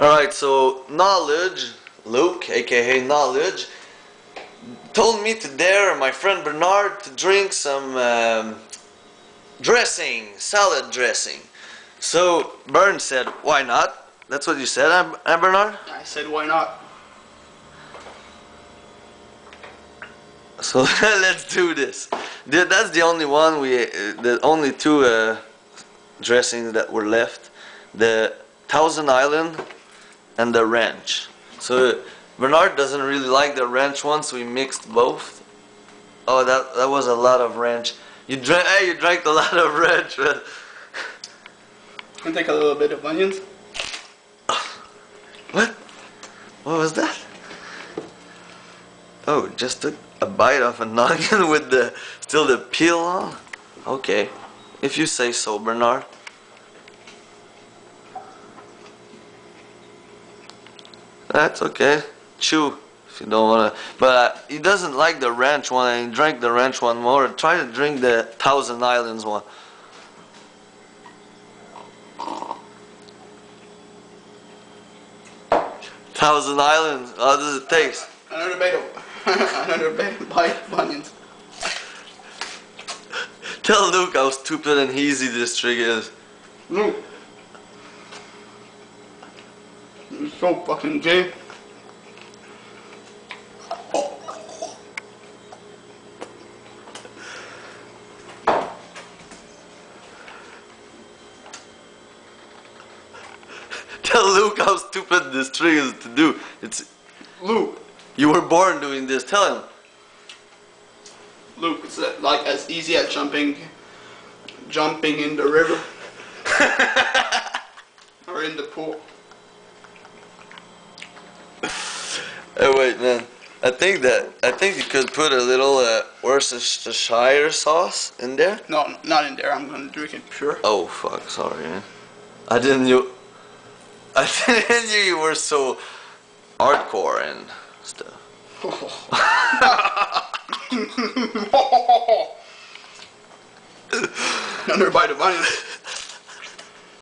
Alright, so Knawledge, Luc, aka Knawledge, told me to dare my friend Bernard to drink some um, dressing, salad dressing. So Bern said, why not? That's what you said, huh, Bernard? I said, why not? So let's do this. That's the only one we, uh, the only two uh, dressings that were left. The Thousand Island and the ranch. So Bernard doesn't really like the ranch one, so we mixed both. Oh, that that was a lot of ranch. You drank, hey, you drank a lot of ranch, man. And take a little bit of onions. What? What was that? Oh, just took a bite off an onion with the still the peel on. Okay, if you say so, Bernard. That's okay. Chew if you don't wanna. But uh, he doesn't like the ranch one, and he drank the ranch one more. Try to drink the Thousand Islands one. Thousand Islands. How does it taste? Another bite of another bite bite of onions. Tell Luc how stupid and easy this trick is. No. So fucking gay. Tell Luc how stupid this trick is to do. It's Luc, you were born doing this. Tell him. Luc, it's uh, like as easy as jumping, jumping in the river or in the pool. Wait, man. I think that I think you could put a little uh, Worcestershire sauce in there. No, not in there. I'm gonna drink it pure. Oh fuck, sorry, man. I didn't knew. I didn't knew you were so hardcore and stuff. Another bite of onions.